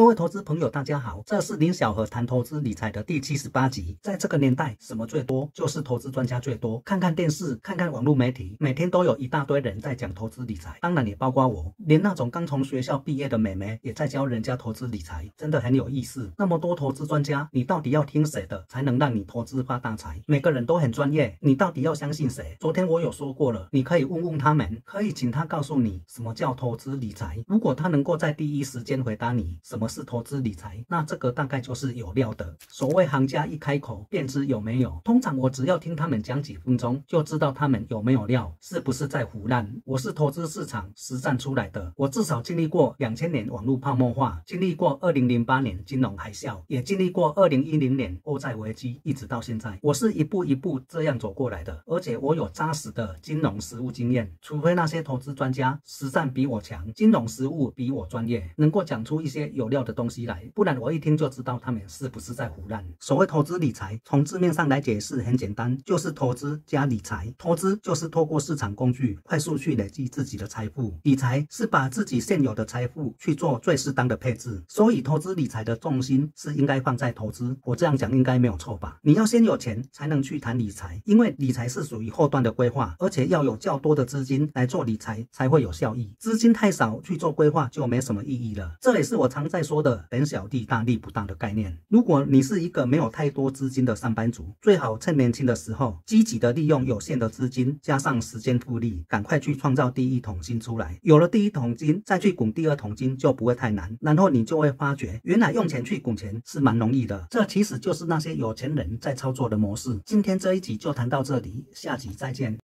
各位投资朋友，大家好，这是林小河谈投资理财的第七十八集。在这个年代，什么最多就是投资专家最多。看看电视，看看网络媒体，每天都有一大堆人在讲投资理财，当然也包括我。连那种刚从学校毕业的美眉也在教人家投资理财，真的很有意思。那么多投资专家，你到底要听谁的，才能让你投资发大财？每个人都很专业，你到底要相信谁？昨天我有说过了，你可以问问他们，可以请他告诉你什么叫投资理财。如果他能够在第一时间回答你什么。是投资理财，那这个大概就是有料的。所谓行家一开口便知有没有，通常我只要听他们讲几分钟，就知道他们有没有料，是不是在胡乱。我是投资市场实战出来的，我至少经历过两千年网络泡沫化，经历过二零零八年金融海啸，也经历过二零一零年欧债危机，一直到现在，我是一步一步这样走过来的。而且我有扎实的金融实务经验，除非那些投资专家实战比我强，金融实务比我专业，能够讲出一些有料。要的东西来，不然我一听就知道他们是不是在胡乱。所谓投资理财，从字面上来解释很简单，就是投资加理财。投资就是透过市场工具快速去累积自己的财富，理财是把自己现有的财富去做最适当的配置。所以投资理财的重心是应该放在投资。我这样讲应该没有错吧？你要先有钱才能去谈理财，因为理财是属于后端的规划，而且要有较多的资金来做理财才会有效益。资金太少去做规划就没什么意义了。这也是我常在。说的“本小利大利不大”的概念。如果你是一个没有太多资金的上班族，最好趁年轻的时候，积极的利用有限的资金，加上时间复利，赶快去创造第一桶金出来。有了第一桶金，再去滚第二桶金就不会太难。然后你就会发觉，原来用钱去滚钱是蛮容易的。这其实就是那些有钱人在操作的模式。今天这一集就谈到这里，下集再见。